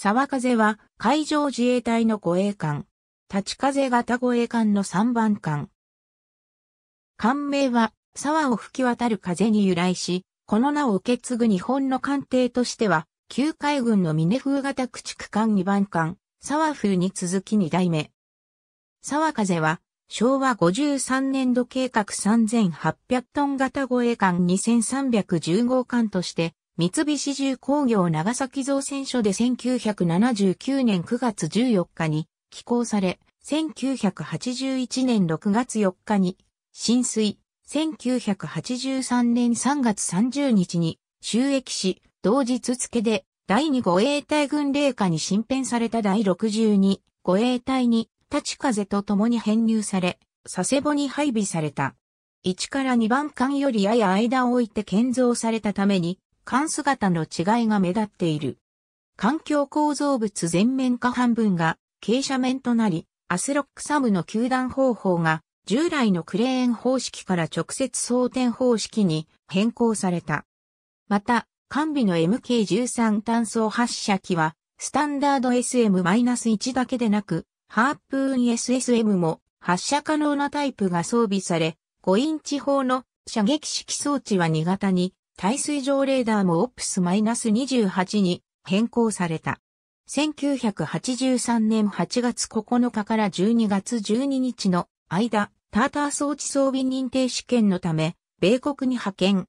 沢風は海上自衛隊の護衛艦。立ち風型護衛艦の3番艦。艦名は沢を吹き渡る風に由来し、この名を受け継ぐ日本の艦艇としては、旧海軍の峰風型駆逐艦2番艦、沢風に続き2代目。沢風は昭和53年度計画3800トン型護衛艦2310号艦として三菱重工業長崎造船所で1979年9月14日に寄港され、1981年6月4日に浸水、1983年3月30日に収益し、同日付で第2護衛隊軍令下に新編された第62護衛隊に立ち風と共に編入され、佐世保に配備された。1から2番艦よりやや間を置いて建造されたために、艦姿の違いが目立っている。艦橋構造物前面下半分が傾斜面となり、アスロック SUMの給弾方法が従来のクレーン方式から直接装填方式に変更された。また、艦尾の MK13 単装発射機は、スタンダード SM-1 だけでなく、ハープーン SSM も発射可能なタイプが装備され、5インチ砲の射撃式装置は2型に耐水上レーダーもオプス -28 に変更された。1983年8月9日から12月12日の間、ターター装置装備認定試験のため、米国に派遣。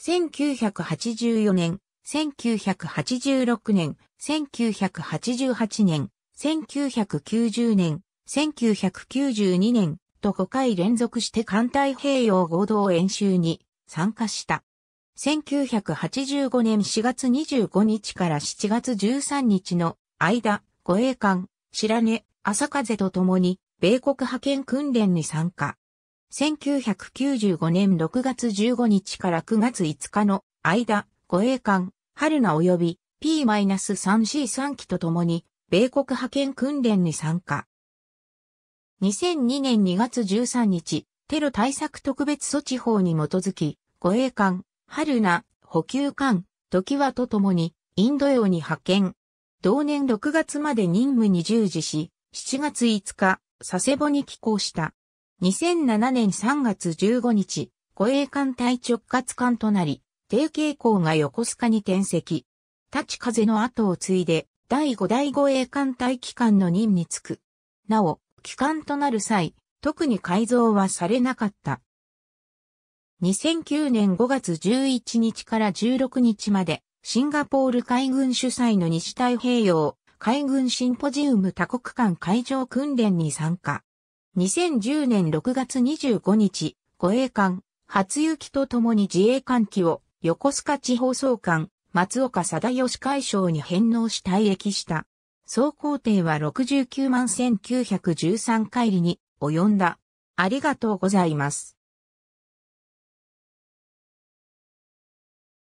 1984年、1986年、1988年、1990年、1992年と5回連続して艦隊併用合同演習に参加した。1985年4月25日から7月13日の間、護衛艦、白根、朝風と共に、米国派遣訓練に参加。1995年6月15日から9月5日の間、護衛艦、春名及び P-3C3 機と共に、米国派遣訓練に参加。2002年2月13日、テロ対策特別措置法に基づき、護衛艦、春名、補給艦、時和とともに、インド洋に派遣。同年6月まで任務に従事し、7月5日、佐世保に寄港した。2007年3月15日、護衛艦隊直轄艦となり、低傾向が横須賀に転籍。立ち風の後を継いで、第5代護衛艦隊機関の任に就く。なお、機関となる際、特に改造はされなかった。2009年5月11日から16日まで、シンガポール海軍主催の西太平洋海軍シンポジウム多国間海上訓練に参加。2010年6月25日、護衛艦、初行きとともに自衛艦機を横須賀地方総監、松岡貞義海将に返納し退役した。総工程は69万1913回りに及んだ。ありがとうございます。